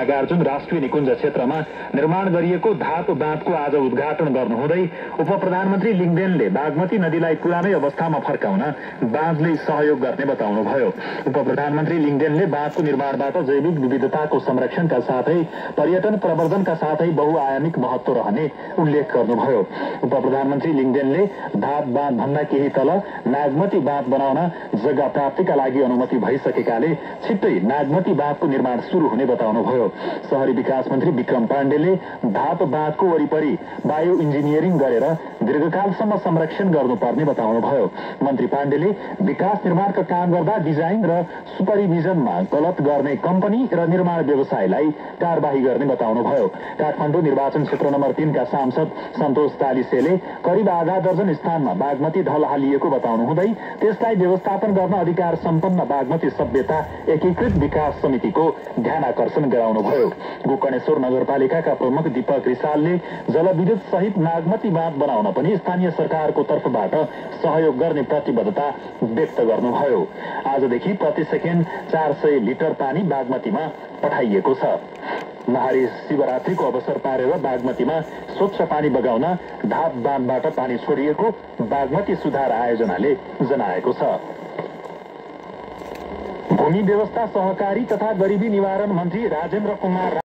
नागार्जुन राष्ट्रिय निकुञ्ज क्षेत्रमा निर्माण गरिएको धाप बाँधको आज उद्घाटन गर्नुहुँदै उप प्रधानमन्त्री लिङ्गदेनले बागमती नदीलाई पुरानै अवस्थामा फर्काउन बाँधले सहयोग गर्ने बताउनुभयो। उप प्रधानमन्त्री लिङ्गदेनले बाँधको निर्माणबाट जैविक विविधताको संरक्षणका साथै पर्यटन प्रवर्धनका साथै बहुआयामिक महत्व रहने उल्लेख गर्नुभयो। उप प्रधानमन्त्री लिङ्गदेनले धाप बाँध भन्दा केही तल नागमती बाँध बनाउन जग्गा प्राप्तिका लागि अनुमति भइसकेकाले छिट्टै नागमती बाँधको निर्माण शुरू हुने बताउनुभयो। शहरी विकास मन्त्री विक्रम पाण्डेले धाप बाँधको वरिपरि बायो इन्जिनियरिङ गरेर दीर्घकालसम्म संरक्षण गर्नुपर्ने बताउनुभयो। मन्त्री पाण्डेले विकास निर्माणका काम गर्दा डिजाइन र सुपरिभिजनमा गलत गर्ने कम्पनी र निर्माण व्यवसायलाई कार्यवाही गर्ने बताउनुभयो। काठमाडौँ निर्वाचन क्षेत्र नम्बर तीनका सांसद सन्तोष तालिसेले करिब आधा दर्जन स्थानमा बागमती ढल हालिएको बताउनुहुँदै त्यसलाई व्यवस्थापन गर्न अधिकार सम्पन्न बागमती सभ्यता एकीकृत विकास समितिको ध्यान आकर्षण गराउनुभयो गोकर्णेश्वर नगरपालिकाका प्रमुख दीपक रिसालले जलविद्युत सहित नागमती बाँध बनाउन पनि स्थानीय सरकारको तर्फबाट सहयोग गर्ने प्रतिबद्धता व्यक्त गर्नुभयो। आजदेखि प्रति सेकेन्ड चार सय लिटर पानी बागमतीमा पठाइएको छ। नहारी शिवरात्रिको अवसर पारेर बागमतीमा स्वच्छ पानी बगाउन धाप बाँधबाट पानी छोडिएको बागमती सुधार आयोजनाले जनाएको छ। भूमि व्यवस्था सहकारी तथा गरिबी निवारण मन्त्री राजेन्द्र कुमार